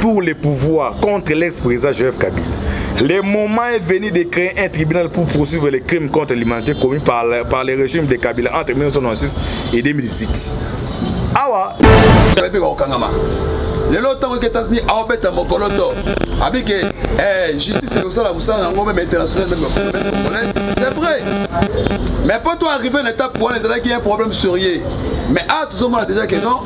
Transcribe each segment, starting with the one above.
pour le pouvoir contre l'ex-président Joseph Kabila. Le moment est venu de créer un tribunal pour poursuivre les crimes contre l'humanité commis par, la, par le régime de Kabila entre 1996 et 2018. Awa, lelo ntango eke états-unis aobeta mokolo to abi ke eh, justice ekosala mosala yango meme international meme congolais c'est vrai mais mpo to arrive na étape wana ezalaki un problème sérieux mais awa tozomona déjà ke non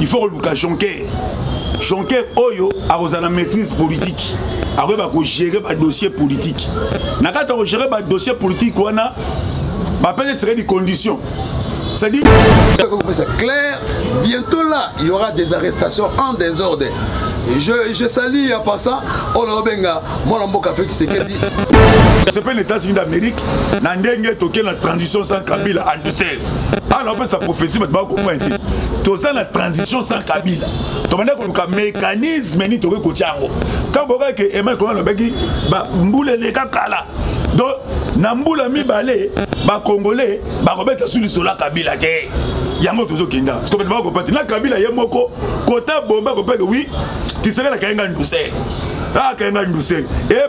il faut koluka jonker jonker oyo akozala na maîtrise politique akoyeba kogere badossier politique na kati ya kogere badossier politique wana bapese tiredi condition c'est-à-dire c'est clair bientôt là il y aura des arrestations en désordre je, je salue en passant oyo obenga mwana mboka afrique sekedi sepeli états-unis d'amérique na ndenge tokei na transition sans kabila andisel awa naopesa prophesie bato bakokoma ete toza na transition sans kabila tobanda koluka mécanisme nini tokoki kotya yango ntango boyoka ke emmanuel koma alobaki mbula eleka kala donc na mbula mibale bakongole bakobeta su lisolo ya kabila te yango tozokenda sikobeta bakokopa te na kabila ye moko kota bombe akopeke wi tisekela kayenga nduse akayenga ah, nduse eh,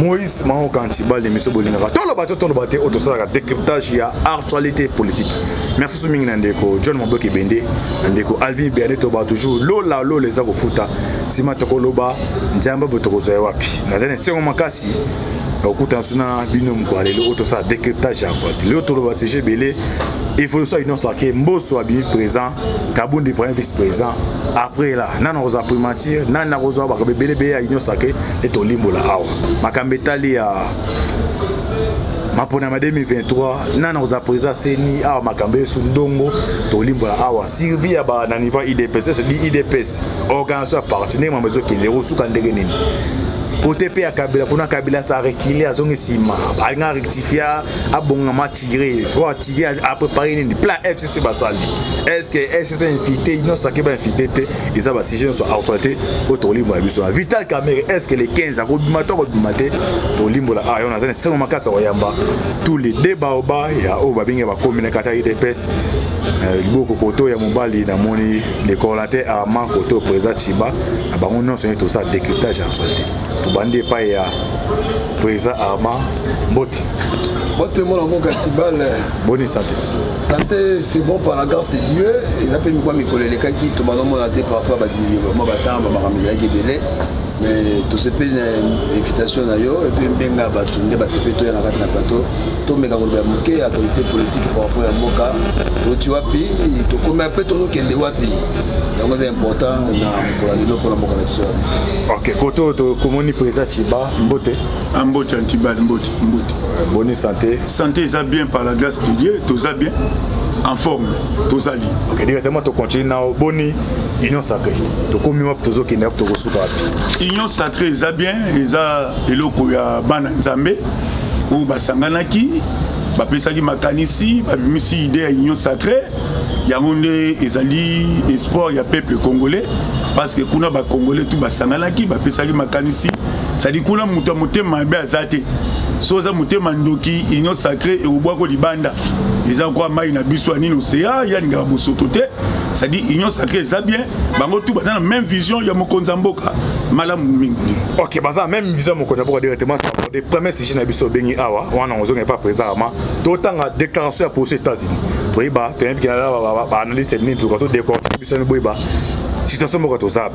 moïse mahokanti balemiso bolingaka toloba to toloba te oyo tosalaka décryptage ya actualité politique merci so mingi na ndeko john maboke ebende na ndeko alvin berne toba toujours lola lola eza kofuta nsima tokoloba nzambe bo tokozwa ye wapi nazali na esengo makasi okutana so na bino mokolo ya lelo oyo tosala décryptage ya actualité lelo toloba sujet ebele evolution ya union sake mboso abimi présent kabundi premier vice président après la nani akozwa primature nani akozwa bakambo ebele ebele ya union sake e tolimbola awa makambo etali ya maponama 2023 nana kozala président seni awa makambo yesu ndongo tolimbola awa survie ya ba na niveau idps esedi idps organisation ya parti ndenge mambo ezokende ekosuka ndenge nini kote mpe ya kabila kuna kabila sa recule azongi nsima alinga rectifia abongama tire so atire aprepare nini plan fcc basali est ce que fcc infilté inosa ke ba infilté te eza ba sujet nyonso actualité oyo tokolimbola biso na vital camere est ce que le 15 akobima to akobima te tolimbola awa ah, yo naza na esengo makasi akoyamba tous les deux baoba ya oyo babengi bakomi na kata idps euh, liboko koto ya mobali namoni le coordinateur armand koto président chiba na bango nyonso nde tosala décryptage ya actualité tobandi epai ya président armand mbote mbote mwana mboka tibale boni sante sante c'est bon par la grâce de dieu eza mpe mikwa mikolo elekaki tobanomona te par rapport badilima batamba makambo ezalaki ebele mais tosepeli na invitation na yo epuis mbenga bato nde basepeli toya na kati na plateau tomeka koloba ya moke ya autorité politique par rapport ya mboka oti wapi tokomi mpe tozokende wapi yango eza important na mokolo ya lelo mpona mboka na biso ya ok koto tokomoni présa ciba mbote ah, mbote antibal mbote Bonne santé. Santé est bien par la grâce de Dieu, tout ça bien. en forme tozali okay, directement tocontinue na boni union sacré tokomi wapi tozokende wapi tokosuka wapi union sacré eza bien eza eloko ya bana nzambe oyo basanganaki bapesaki makanisi babimisi idée ya union sacré yango nde ezali espoir ya peuple congolais parce que kuna bacongolais tout basanganaki bapesaki makanisi sadi kuna moto ya motema mabe aza te so oza motema ndoki union sacré ekobwako libanda eza kwa mai na biso ya nini oseya ya lingaka bosoto te sadi union sacré eza bien bango tu baza na même vision ya mokonzi ya mboka malamu mingi ok baza na même vision ya mokonzi ya mboka directement de premier sujet na biso obengi awa wana ozonga epa président ama totanga déclaration ya poso états-unis toyeba toyebi kena baanalyse nini toka to décortique biso miboyeba situation moko tozape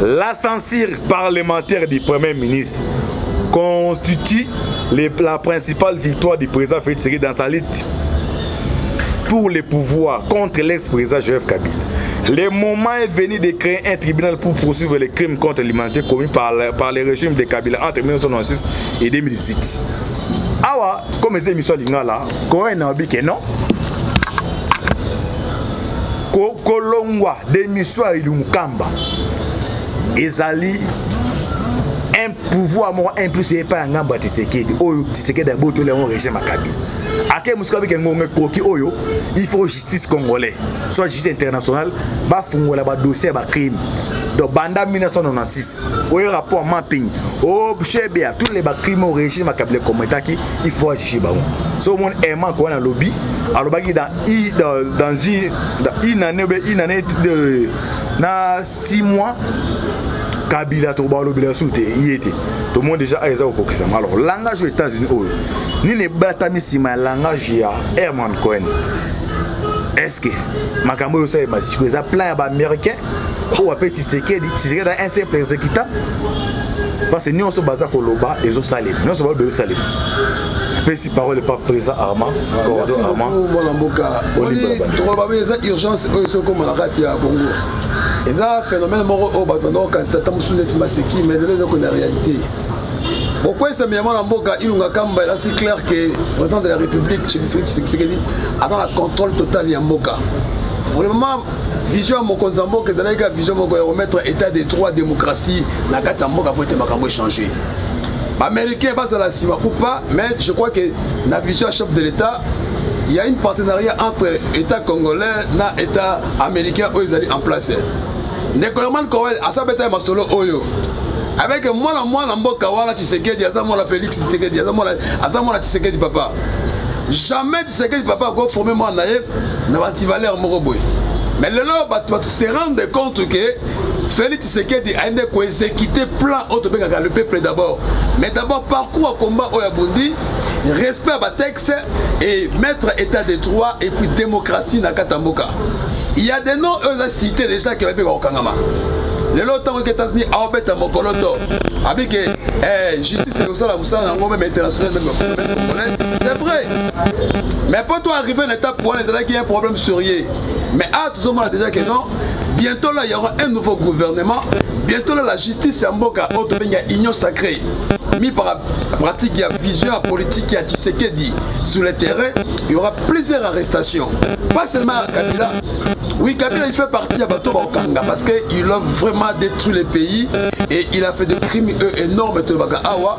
La parlementaire du Premier ministre constitue la principale victoire du président Félix Seri dans sa lutte pour le pouvoir contre l'ex-président Joseph Kabila. Le moment est venu de créer un tribunal pour poursuivre les crimes contre l'humanité commis par, le régime de Kabila entre 1996 et 2018. Alors, comme les émissions a dit que non kolongwa demission ya ilumukamba ezali un pouvoir moko un plus epai ya ngambo ya tisekedi oyo tisekedi abotoli yango regime akabi ake mosika bike ngonga ekoki oyo il faut justice congolais soit justice internationale bafungola badossier ya bacrime donc banda 1996 oyo rapport mapping obshebea oh, tous les bacrime au régime akabila ekometaki il faut ajuge bango so omoni aimant kowana alobi alobaki dans i dans, dans une, dans une année obe une année de, na six mois kabila tokoba olobela lisusu te ye te tomoni déjà ayo eza kokokisama alors langage oyo états-unis oyo nini ebatami nsima ya langage ya herman cohen est ce que makambo oyo osalema siko eza plan ya baaméricain oyo ape tshisekedi tshisekedi a un simple exécutant parce que nyonso baza koloba ezosalema nyonso baloba ezosalema pesi parole epa présent arma cordo arma mwana mboka tokoloba boye eza urgence oyo soki okoma na kati ya congo eza phénomène moko oyo bato banda kokanisa ata mosusu neti maseki mais lelo ezoko na réalité bokwesami ya mwana mboka ilunga kamba elasi clair que président de la république félix tshisekedi aza na contrôle total ya mboka pour le moment vision ya mokonzi ya mboka ezalaki kaka vision moko ya komettre état de droit démocratie na kati ya mboka mpo ete makambo echange baaméricain bazala nsima ou pas mais je crois que na vision ya chef de l'état il y a une partenariat entre état congolais na état américain oyo ezali en place ndeko norman cowel asabeta ya masolo oyo avec mwana mwana mboka wana tshisekedi aza mwana félix tshisekedi aza mwana tshisekedi papa jamais tshisekedi papa ako forme mwana na ye na bantivaleur moko boye mais lelo bato bato se rendre compte que félix tshisekedi aye nde koexécute plan oyo tobengaka le peuple d'abord mais d'abord parcours ya combat oyo abundi respect ya batexte et mettre état de droit et puis démocratie na kati ya mboka il y a des noms oyo eza cité déjà ke bayebi kokangama lelo ntango eke etats-unis aobeta mokoloto abike eh, justice ekosala mosala na yango meme international meme congolais c'est vrai mais mpo to arrive na étape wana ezalaki un problème sérieux mais awa tozomona déjà que non bientôt là il y aura un nouveau gouvernement bientôt là la justice ya mboka oyo tobengi ya union sacrée mis par la pratique ya vision ya politique ya tshisekedi sur le terrain il y aura plusieurs arrestations pas seulement ya kabila Oui, Kabila, il fait partie de Bato Okanga parce qu'il a vraiment détruit le pays et il a fait des crimes énormes. Awa,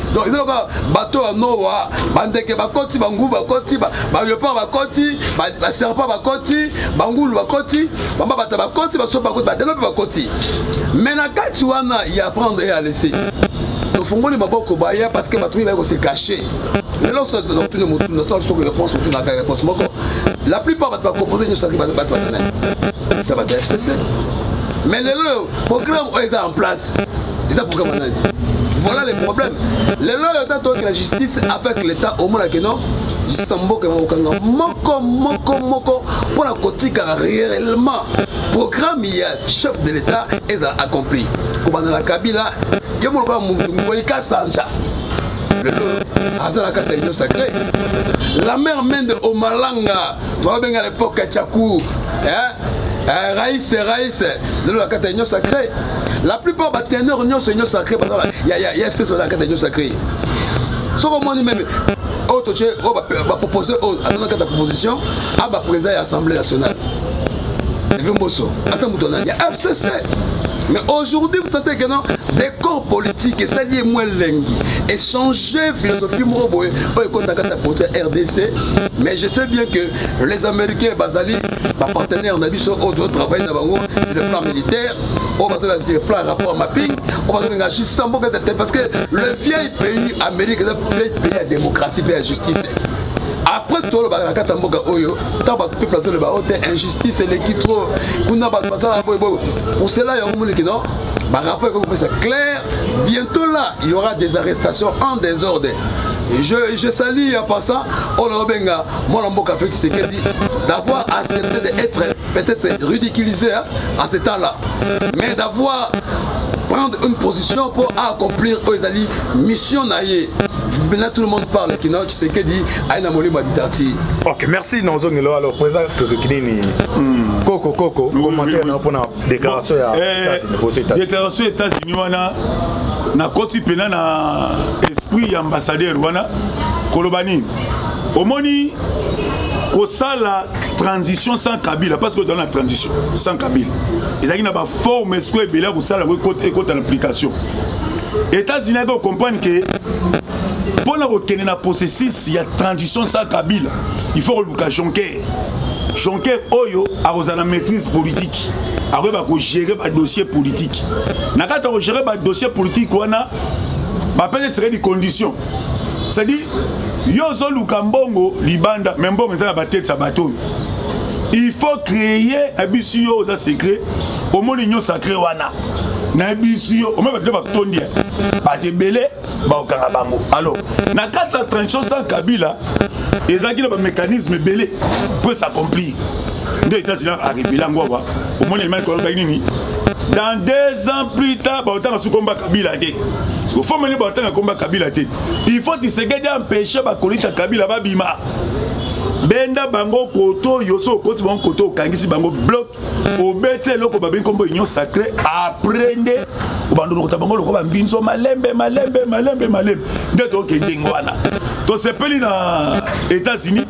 donc eza lokola bato ya noa bandeke bakoti bangulu bakoti balepan bakoti baserpent bakoti bangulu bakoti bamba bata bakoti basopa bakoti badelo mpe bakoti mais na kati wana ya prendre et à laisser tofungoli maboko baya parce que bato mingi baye kose cache lelo sotuna motuni nasala soki réponse otunaka réponse moko la plupart bato bacompose nyosaki bato batanai eza bato ya fcc mais lelo programme oyo eza en place eza programme ya nani voilà le problème lelo oyo ta toyoki la justice avec l'état omonake non justice ya mboka ema kokanga moko moko moko mpo na kotika réellement programme ya chef de l'état ezala accompli kobanda na kabila yo molokola moyi kasanja lelo aza na kati ya union sacré la mère mende omalanga babenga lepoke chaku eh? eh, raise raise lelo bakata union sacré la plupart bateneur nyonso union sacré ya fcs baza bakata union sacré soki omoni meme oyo totie oyo bapropose oyo azana kata proposition aba président ya assemblée nationale Evi Mboso, asa moto anani FCC mais aujourd'hui vous sentez que non décor politique esali ye mwa elengi échanger philosophie moko boye oyo ekotaka ta poto ya rdc mais je sais bien que les américains bazali bapartenaire na biso oyo tozotravaille na bango sur le plan militaire oyo oh, bazala plan rapport mapping oyo oh, bazolinga juste sa mboka eza te parce que le vieil pays amérique eza vieil pays ya démocratie mpe ya justice après tolobaka na kati ya mboka oyo ntango bato mpe place oloba o oh, te injustice eleki trop kuna bato basala boye boye pour cela yango moleki non barapport ekoki kopesa clair bientôt là il y aura des arrestations en désordre je, je salue en passant oyo naobenga mwana mboka felix sekedi d'avoir accepté d'être peut-être ridiculisé hein, en ce temps là mais d'avoir prendre une position pour accomplir oyo ezali mission na ye maintenant tout le monde parle kino tshisekedi aye na molimo ya ditarti ok merci na ozongi lo alors président todoki nini hmm. koko koko commentaire na mpona déclaration ya eh, déclaration états-unis wana nakoti mpena na esprit ya ambassadeur wana koloba nini omoni kosala transition sans kabila parce que tozala na transition sans kabila ezalaki na baforme esiko ebele ya kosala yango ekota na application états-unis ayaki kocomprendre ke mpo na kokende na processus ya transition sa kabila il faut koluka jonker jonker oyo akozala na maîtrise politique akoyeba kogere badossier politique na kati ya kogere badossier politique wana bapesa etikali condition c'est-à-dire yo ozoluka mbongo libanda me mbongo eza na batekisa bato oyo il faut créer na biso yo oza secret omoni union sacré wana na biso yo omoni bato nde batondi bato ebele bakokanga bango alo na kati ya transition sans kabila ezalaki na bamécanisme ebele mpo esakomplir nde etats-unis arevele yango awa omoni allemagne kolobaki nini dans deux ans plus tard baotanga su komba kabila te siko fomeli baotanga komba kabila te il faut tisekedi empêche bakolita kabila babima benda bango koto oyo so okoti bango koto okangisi bango bloc obeti eloko babengi nkombo union sacré après nde obanda lokota bango lokola bambinzo malembe malembe malembe malembe nde tokende ngo wana tosepeli na états-unis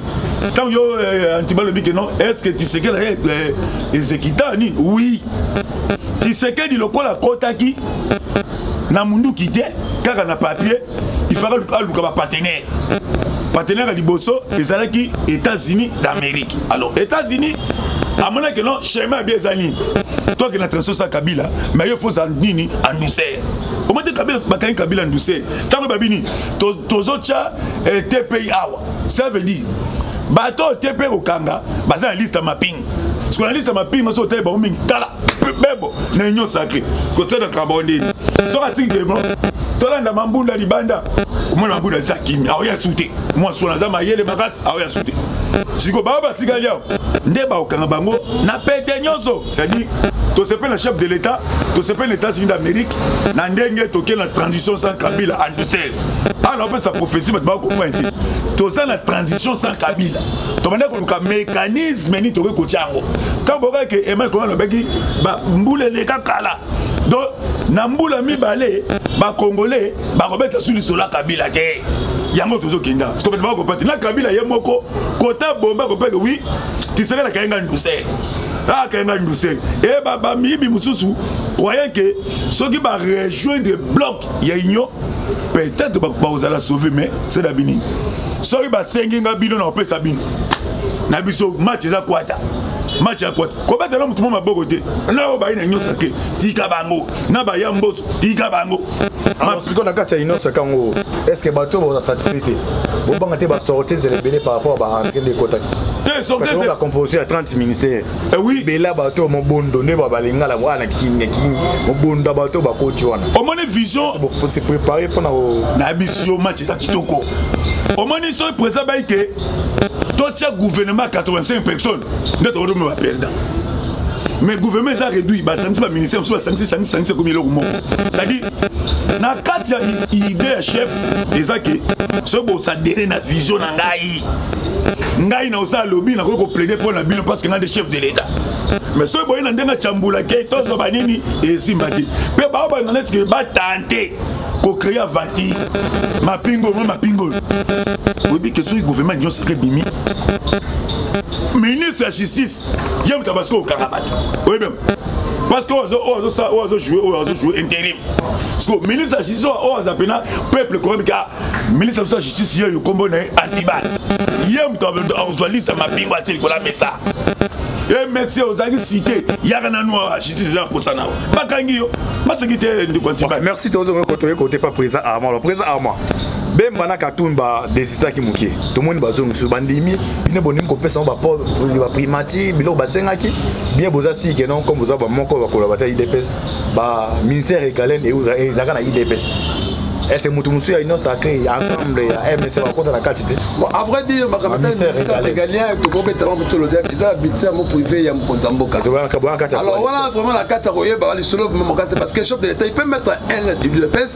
ntango yo eh, antiba alobi ke non est ce que tisekela eh, eh, ezekita nini oui tisekedi lokola akotaki na munduki te kaka na papier il fallait aluka ba partenaire partenaire ya liboso ezalaki états-unis d'amérique alors états-unis amonaki non chemin ya bie eza nini toke na transition sa kabila mais yo foza nini andusere omate kabila bakangi kabila andusere ntango ebabi nini tozotya eh, tpi awa ça veut dire bato oyo tpi kokanga baza na liste ya mapinga journaliste ya mapingi maso otali bango mingi tala bebo na union sacré kotiana kabo nini soki atiki demo tolanda mambunda libanda omona mambunda aza kimi aoya su te mwasi wana aza mayele makasi aoya su te siko bao batikali awa nde bakokanga bango na pete nyonso cestadire tosepeli na chef de l'état tosepeli na états-unis d'amérique na ndenge toke na transition sans kabila andusel awa naopesa prophétie bato bakokomana te toza na transition sans kabila tobandaki koluka mécanisme nini tokoki kotya yango ntango boyokaki ke emmanuel koma alobaki mbula eleka kala donc na mbula mibale bakongole bakobeta su lisolo ya kabila te yango tozokenda sikobeta bakopati na kabila ye moko kota bomba kopeke wi tisaka na kayenga nduse ah kayenga nduse e eh, bamiyibi mosusu croyant ke soki barejoindre bloc ya union peut-être bakozala sauve mais sela binini soki basengi nga bino na kopesa bino na biso match eza kwata match ya kwata kobeta na motu mo maboko te na oyo bayi na nyonso te tika bango na baya mboso tika bango siko na kati ya inonso kango est ce que bato boza satisfait te bobanga te basorti ezela ebele par rapport ba entrain de ekotaki te sorti la composition ya 30 ministère Eh oui. bela bato ya mobondo nde babalingala wana kinga kingi mobondo ya bato bakoti wana omoni vision se préparer mpona nayebisi yo match eza kitoko omoni soki président bai ke totya gouvernement 85 personnes nde tokotomba baperdant mais gouvernement eza réduit basangisi baministère mosusu basangisi sangisi sangisi ekomi eloko moko c'est-à-dire na kati ya idée ya chef eza ke soki bosadere na vision na ngai ngai na oza alobi nakoki koplaide mpo na bino parce que ngai nde chef de l'état mais soki boye na ndenge acambulake tozoba nini esimba te mpe bao bana neti ke batante kocreye aventure mapingo ma mapingo oyo oyebi ke soki gouvernement union secret bimi ministre ya justice ye moto abasiki kokanga bato oyebi yango parce que oyo azojoue oyo azojoue interim siko ministre ya justice oyo aza mpena peuple koyebika ministre biso ya justice yeyo nkombo na ye antibal ye moto akozwa lisa mapingo atie likolo ya mesa e mesi ozalaki site yaka nanu justice eza mposa nao bakangi yo baseki te ndeko antibal merci tozongi kotoye kote pa président armand lo président armand bemba na katun badesistaki moke tomoni bazongi mosusu bandimi bino bondimi kopesa yango baprimati biloko basengaki bien boza sike non comme boza bamoko bakoloba ta idps ba ministère regalen ezalaka na idps ese moto mosusu ya union sacré ensemble ya msc bakota na kati te après dire makamboregalien tokobetala motolo te eza bitia mo privé ya mokonzi ya mboka alors wana vraiment na kati ya koyeba lisolo makasi parce que chef de l'état il peut mettre un udps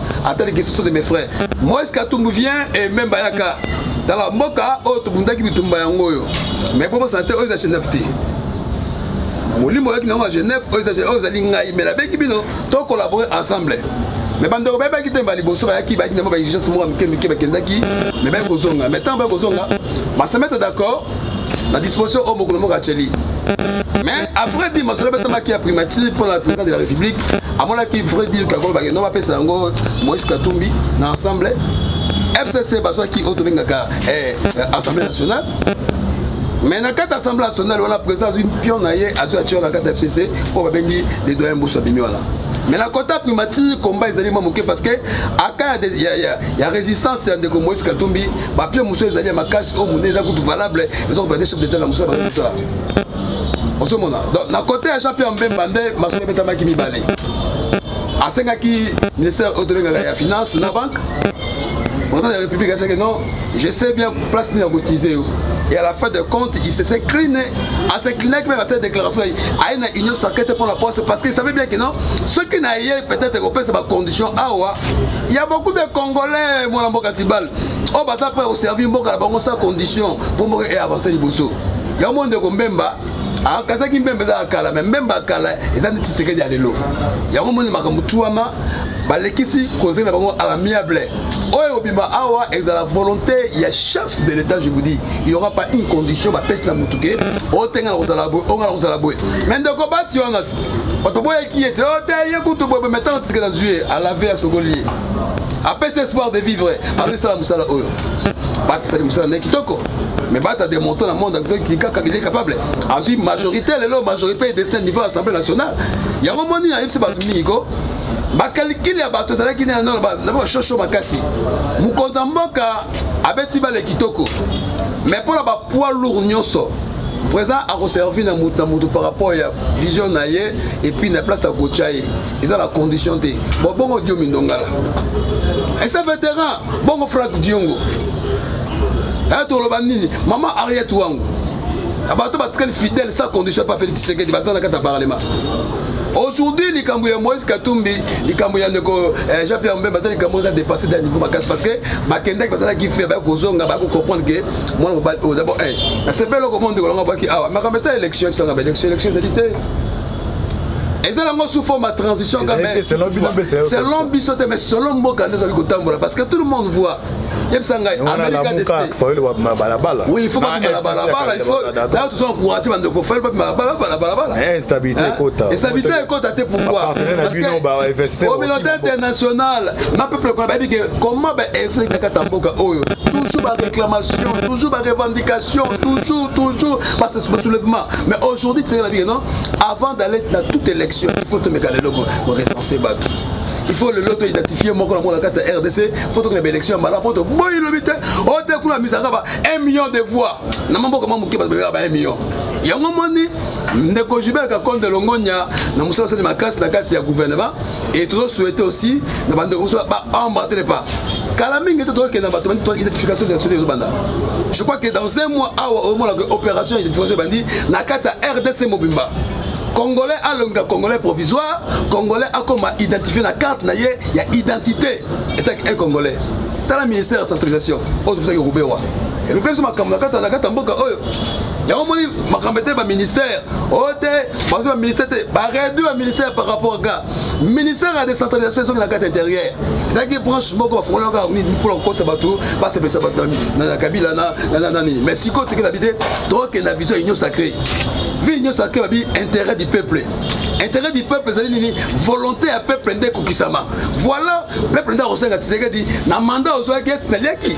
atali kisusu de mes frères moise katumbu vient et même bayaka tala mboka oyo tobundaki bitumba yango oyo mais bobosana te oyo eza genève te molimo oyaki nango ya genève oyo ezali ngai me nabengi bino to collabore ensemble me bandeko bayebaki te ba liboso bayaki bayaki nango baexigence moko ya mike mike bakendaki me bayaki kozonga me ntango bayaki kozonga basemete d'accord na disposition oyo mokolo moko atyeli Mais après dit, ma soeur, je suis primature pour la présidente de la République. amonaki vrai deal kakolo bakende no bapesa yango moïse katumbi na ensemble fcc bazwaki oyo tobengaka eh, assemblée nationale mais na kati assemblée nationale wana président azwi mpion na ye azwi atio na kati ya fcc oyo babengi le doyen mbusu abimi wana mais na kota primature combat ezali mwa moke parce que aka ya, ya, ya résistance ya ndeko moïse katumbi bapio mosusu ezali ya makasi oyo monene eza kutu valable eza kopesa nde chef d'état na mosala bakatuta ozomona donc na kote ya jean pierre mbemba nde masolo ebetamaki mibale asengaki ministère oyo tobengaka ya finance na banque président de la république ataki non je sais bien place nini akotize yo et à la fin de compte il se s'incline as'inclinaki mpe basala déclaration aye na union sacrée te mpo na poste parce qu'il savait bien que non soki na ye peut-être ekopesa bacondition awa ya beaucoup de congolais mwana mboka tibale oyo baza mpe koservir mboka na bango sans condition mpo mboka e avance liboso yango moni ndeko mbemba akazaki mbemba eza ya kala me mbemba ya kala eza nde tshisekedi ya lelo yango moni makambo tu wana balekisi kozeli na bango amiable oyo ekobima awa ezala volonté ya chef de l'état je vous dis il y aura pas une condition bapesi na motu ke otengana kozala boye ongana kozala boye me ndeko bati wana bato boyeki ye te ote ye kutu boye bometango tisikela zwi ye alave asokoli ye apesi espoir de vivre azosala mosala oyo bata esali mosala na ye kitoko mais bata demontre na monde kaka il est capable azwi majorité lelo majorité ye destin niveau assemblée nationale yango moni nayebisi bato mingi ko bakalikili ya bato ezalaki na bashosho makasi mokonzi ya mboka abeti bale kitoko mais mpo na bapoids lourd nyonso présent akoservi na moto na moto par rapport ya vision na ye epuis na place ya kotya ye eza na condition te bon bongo dio mindongala ese vétéran bongo frank diongo aya eh, toloba nini mama ariet wangu bato batikali fidèle sans condition pa félix tshisekedi baza na kati ya parlement aujourd'hui likambo ya moïse katumbi likambo ya ndeko eh, jean pierre mbemba ata likambo eza dépassé da niveau makasi parce que bakendaki bazalaki fe baya kozonga baya kocomprendre ke mwana mobali oyo oh, d'abord eh, nasepeli okomona ndeko longo abwaki awa makambo eta élection esanga baélection élection ezali te eza nango sous forme ya transition selon biso te mais selon mboka nde ezali kotambola parce que tout le monde voit yebisa ngai oui il faut babimela balabala il faut d'ailleurs tozo encourage bandeko fayeli babimela balabala estabilité ekota te pourquoi communauté internationale na peuple kona bayebi ke comment baélection ekakata mboka oyo toujours baréclamation toujours barevendication toujours toujours base soulèvement mais aujourd'hui tisekela bike non avant d'aller na toute élection il faut tomeka lelo korecense bato il faut lelo to identifie moko na moko na kati ya rdc mpo tokende baélection ya malamu mpo toboyi lobi te ote oh, kuna misaka ba 1 million de voix na mamboka ma moke bato babeka ba 1 million yango moni ndeko gilbert kakonde longonya na mosala sali makasi na kati ya gouvernement et tozo souhaite aussi na bandeko mosusu baembrate le pas kala mingi te tokokenda bato identification nationale ezobanda je crois que dans un mois awa omona que opération identification ebandi na kati ya rdc mobimba congolais alonga congolais provisoire congolais akoma identifie na carte na ye ya identité etaki un congolais tala ministère ya centralisation oyo topesaki rubewa elukaki biso makambo na kati ya mboka oyo yango omoni makambo etali baministère oyo oh, te bazwi ba ministère te bareduit ba ministère par rapport ga ministère ya décentralisation ezongi na kati intérieure ezalaki branche moko bafungolaka mpona kokotisa bato basepelisa bato na kabila na nani mais sikoyo tikela bi te tokende na vision union sacré vie union sacré babi intérêt du peuple intérêt du peuple ezali nini volonté ya peuple nde ekokisama voilà peuple nde akosenga tisekedi na mandat ozwaki esi naliaki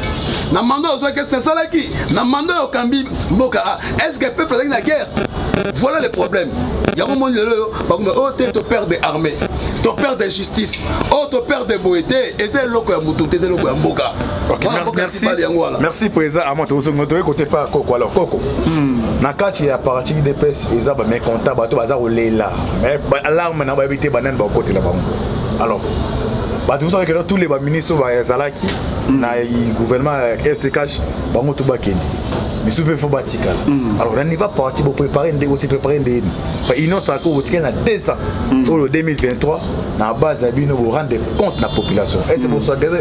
na mandat ozwaki esi nasalaki na mandat okambi mboka est ce que peuple azalaki na guerre voilà le problème yango moni lelo oyo bakoma oyo oh, te to père de armée to père de justice oyo oh, to père de boye te eza eloko ya motu te eza eloko ya mboka merci président ama tozongotoye kote pa koko alors koko hmm. na kati ya parti idps eza bamécontent bato baza kolela mais alarme na bayebi te banani bakokotela bango alors bato mosusu akekela tous les baministre oyo bazalaki hmm. na gouvernement ya fccash bango to bakende misu mpe fo batikala mm. alors na niva parti boprépare nde osi prépare nde yeni pa union sako botikali na 2 ans mm. oyo 2023 na base ya bino borendre compte na population ese mm.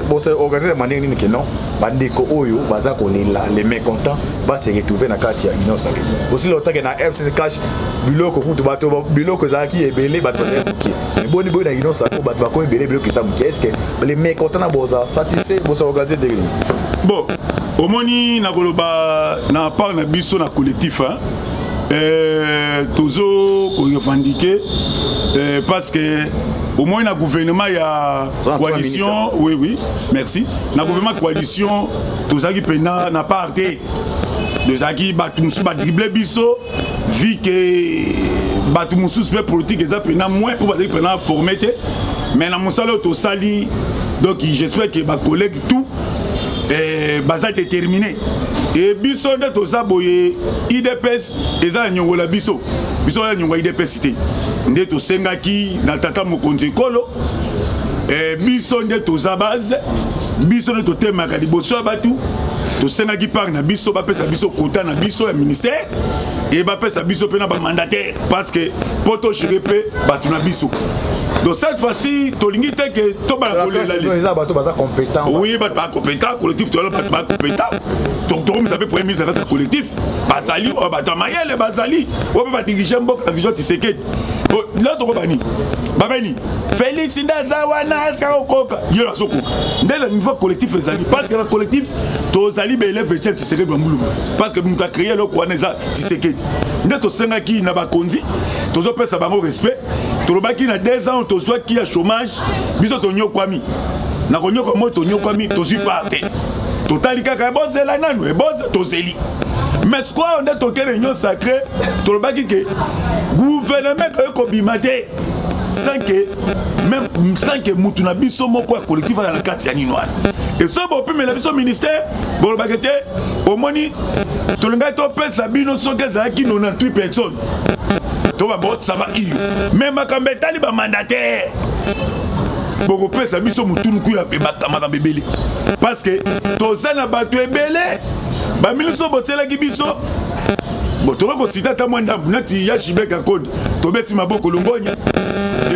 bosorganize ya manière nini ke non bandeko oyo baza kolela le mécontent base retrouve na kati ya union sako osi lotake na fcc cash biloko kutu bato biloko ezalaki ebele bato bazalaki moke eboni boye na union sako bato bakomi ebele biloko eza moke estce les mécontents na boza satisfait bosa organiser ndenge nini bon omoni nakoloba na part na biso na collectif hein? eh, tozo korevendiquer eh, parce que au moins na gouvernement ya coalition hein. oui oui merci na gouvernement coalition tozalaki mpena na part te tozalaki bato mosusu badrible biso vu que bato mosusu mpe politique eza mpena moins mpo bazali mpena forme te mais na mosala oyo tosali donc j'espère que bacollègue tout eh, baza déterminé e biso nde toza boye idps eza na nyongola biso biso ya nyongo ya idps te nde tosengaki na tata mokonzi ekolo eh, biso nde toza base biso nde totemaka liboso ya bato tosengaki part na biso bapesa biso kota na biso ya ministère e bapesa biso mpe na bamandataire parce que mpo togere mpe bato na biso donc cette fois-ci tolingi te ke tobala kolelaeza bato baza compétent oui bato ba compétent collectif toyala bato ba compétent tokomisa mpe premier ministre aza collectif bazali oyo bato ya mayele bazali oyo mpe badirige mboka na vision tisekedi lelo tokoba nini babe nini félix nde aza wana atika okoka yo nazokoka nde na niveau collectif ezali parce que na collectif tozali baelève etiel tisekedi bambuluma parce que moto acreye eloko wana eza tisekedi nde tosengaki na bakonzi tozopesa bango respect tolobaki na deux ans tozwaki ya chômage biso tonyokwami na konyoka moi tonyokwami tozwi par te totali kaka ebozela nanu eboza tozeli mais sikoyo nde tokende union sacré tolobaki ke gouvernement ekoki kobima te sans que même sans que mutu na biso moko ya collectif aza na kati ya nini wana eso bopimela biso ministère bolobaka te omoni tolingaki topesa bino soki ezalaki 98 personnes to babotisa ba iyo me makambo etali bamandataire bokopesa biso motuluku ya makambo ebele parce que toza na bato ebele bamiliso botielaki biso bon tokoki kosita ata mwa ndambo neti ya jibek akoni tobeti maboko longonya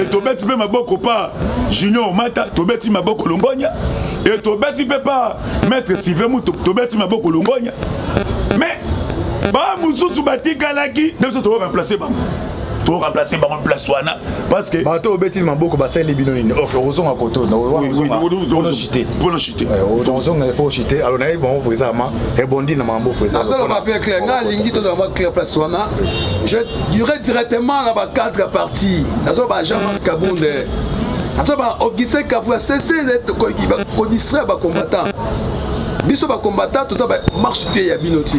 e tobeti mpe maboko pa junior mata tobeti maboko longonya e tobeti mpe pa maître sive mutu tobeti maboko longonya mais ba mosusu batikalaki nde biso tokoremplace bango to remplacer bango place wana parce que bato obeti maboko basali bino nini ok ozonga koto chite ozonga po chite alors nayebi bango po eza ma ebondi na maboko ezazoloba mpe clair nga alingi tozala mwa clair place wana je dirais directement na bacadre parti nazoloba jean kabunde nazoloba augustin kavua cese kodistraire bacombattant biso bacombattant toza bamarche pied ya bino te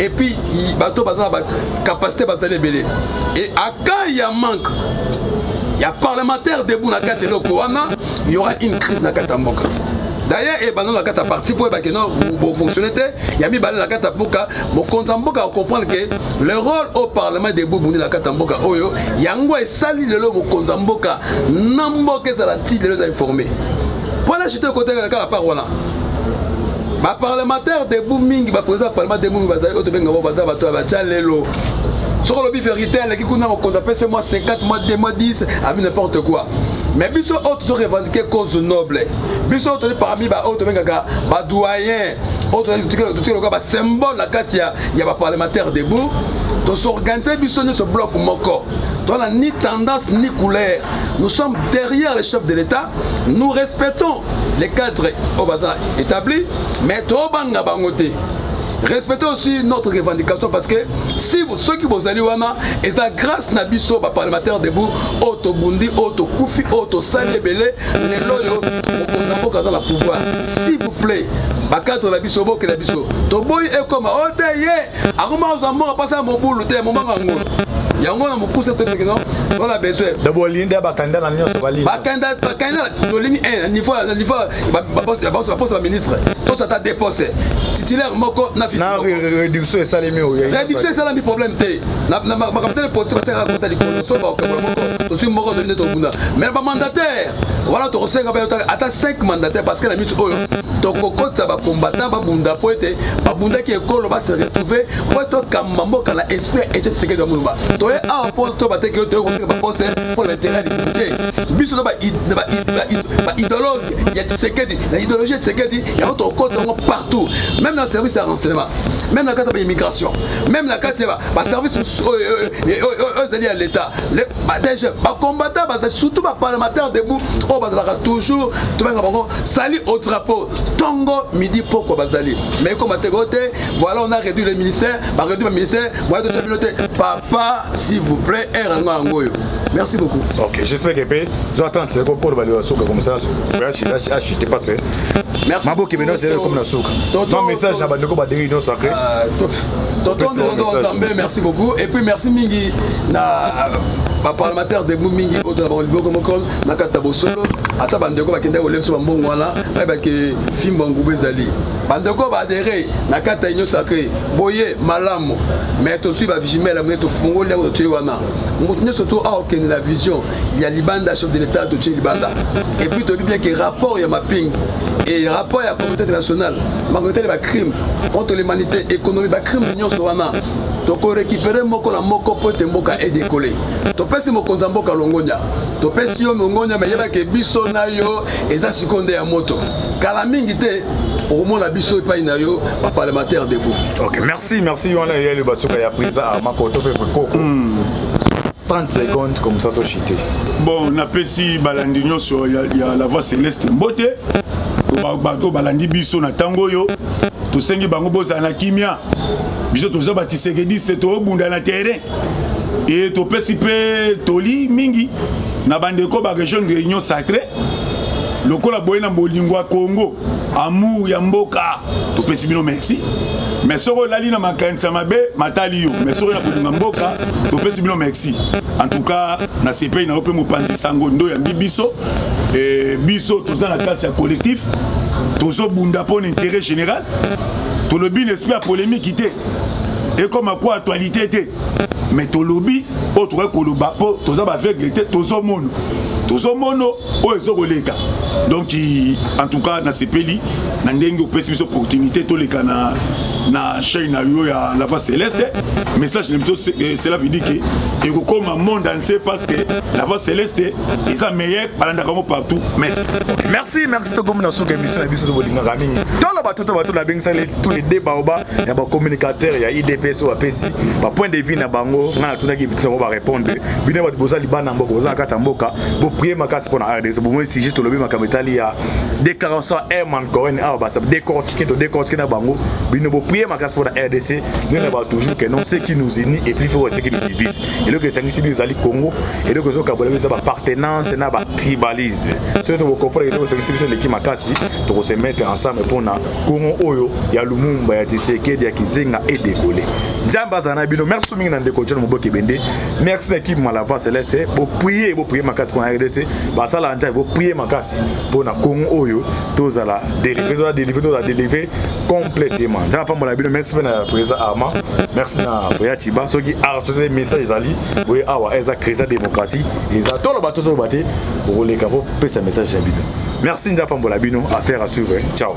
et puis bato baza na bacapacité bazali ebele et akan ya manque ya parlementaire debout na kati eloko wana y aura une crise na kati ya mboka d'ailleurs ebanda na kati ya parti mpo ebake no bofonctionne te ya mibale na kati ya mboka mokonzi ya mboka acomprendre ke le rôle au parlement debout bundi na kati ya mboka oyo yango esali lelo mokonzi ya mboka na mboka ezala nti lelo eza informe mpo na chute ekotaka kaka par wana baparlementaire debout mingi baprésident ya parlement debout mingi bazali oyo tobenga bango baza bato ya batya lelo soki olobi verité aleki kuna mokonzi apesi mwa 50 mwa 2 mwa 10 abi n'importe quoi mais biso oyo tozo revendiquer cause noble biso oyo toli parmi baoyo tobengaka badoyen oyo totikela lokola basymbole na kati ya baparlementaire debout tosorganize biso nyonso bloc moko tona ni tendance ni couleur nous sommes derrière le chef de l'état nous respectons les cadres oyo baza établi mais tobanga bango te respectez aussi notre revendication parce que si vous, ceux qui bozali wana eza grâce na biso baparlementaire debout oyo tobundi oyo tokufi oyo tosali ebele lelo oyo mokonzi na mboka aza na pouvoir s'il vous plaît bakadre na biso bokela biso toboyi ekoma oyo te ye akoma azwa mboka mpasa ya mobulu te momanga yango yango na mokuse toteki no ola besoin donc bolingi nde bakandida na nyonso balingi bakandida bakandida tolingi un niveau ya niveau baposte baministre tosa ata deux poste titulaire moko na fisi na réduction esalemi oyo réduction esalami problème te na makapitale politique basengaka kota likolo so baokabula moko tosui moko toli nde tobunda mais bamandataire wana tokosenga bayota ata 5 mandataire parce que na miti oyo tokokotisa bacombattant babunda mpo ete babundaki ekolo ba se retrouver po tokamba mboka na esprit ya etienne tshisekedi ya muluba toye awa po to bateki yo toye koseka baposte mpo na intérêt ya libumu te biso na baidologue ya tshisekedi na idéologie ya tshisekedi yango tokokota yango partout même na service ya renseignement même na kati ya baimmigration même na kati ya baservice mosusu oyo ezali ya l'état badege bacombattant bazali surtout baparlementaire debout oyo bazalaka toujours tobengaka bango sali au drapeau tongo midi pokwa bazali mais ekoma te ko te voilà on a réduit le ministère ba réduit le ministère moyen totya bino te papa s'il vous plaît ere yango yango oyo merci beaucoup ok j'espère que pe zo attendre c'est ko polo bali wa suka comme ça achi achi achi te passer merci maboke bino c'est comme na suka ton message na bandeko ba deri non sacré ah, totondo ndo nzambe merci beaucoup et puis merci mingi na baparlementaire debout mingi oyo tona bango liboko moko na kati ya bosolo ata bandeko bakendaki kolia biso bambongo wana bayebaki fimbo ya ngubu ezali bandeko baadere na kati ya union sacre boye malamu mai tosui bavigimele yango tofungoli yango totie wana moto nyonso to awa okende na vision ya libanda chef de l'état totie libanda epuis toyebi bien ke rapport ya maping e rapport ya communauté internationale makomitali bacrime contre l'humanité économie bacrime nyonso wana tokorekipere moko na moko mpo ete mboka edekole topesi mokonzi ya mboka longonya topesi yo longonya me yeba ke biso na yo eza sikoyo nde ya moto kala mingi te okomona biso epai na yo baparlementaire debout ok merci merci wana eya eloba soka ya prise a makoto mpe koko 30 secondes comme ça toshite bon napesi balandi nyonso ya, ya la voix céleste mbote bato balandi biso na ntango oyo tosengi bango bozala na kimia biso toza batisekediste toobunda na terrain e topesi mpe toli mingi na bandeko ba région de union sacré lokola boye na bolingo ya congo amour ya mboka topesi bino merci mais soki olali na makanisi ya mabe matali yo mais soki na kolinga mboka topesi bino merci en tout cas na sepei na yo mpe mopanzi sango ndo yambi biso e, biso toza na kati ya collectif tozobunda mpo na intérêt général tolobi na esprit ya polémique te ekoma ko actualité te mais tolobi oyo tokoki koloba mpo toza baveugle te tozomono tozomono oyo ezokoleka donc en tout cas nasepeli na ndenge opesi biso opportunité toleka na, na chaine na yo ya lava celeste message na biso eh, cela veut dire ke ekokoma monde entier parce que lava celeste eza meilleur balandaka yango partout merci merci merci tokomi na suka émission na biso tobolingaka mingi toloba to toba tolabengisali tous les deux baoba ya bacommunicateur ya idps oyo bapesi bapoint de vue na bango ngai natunaki mitu yango barépondre bino bato boza libanda mboka boza na kati ya mboka boprie makasi mpo na rdc bomoi sujet tolobi makambo etali ya déclaration herman cohen awa basa décortike to décortike na bango bino boprie makasi mpo na rdc nde na bato toujours que non ce qui nous unis et puis faut ce qui nous divise eloko esangisi bino ezali congo eloko ezokabola biso bapartenance na batribaliste soki tokokomprendre eloko esangisi biso eleki makasi tokosemettre ensemble mpo na kongo oyo ya lumumba ya tisekedi ya kizenga edekole nzambe azala na bino merci mingi na ndeko john moboke bende merci na ekipe malava celeste boprie boprie makasi mpona rdc basalaka nzambe boprie makasi mpo na kongo oyo tozala delivre tozala delivre tozala delivre complètement nzambe apambola bino merci mpe na président arma merci na boya chiba soki artete message ezali boye awa eza crésa démocratie eza toloba to toloba te okoleka kopesa message ya bino merci nzambe apambola bino affaire à suivre ciao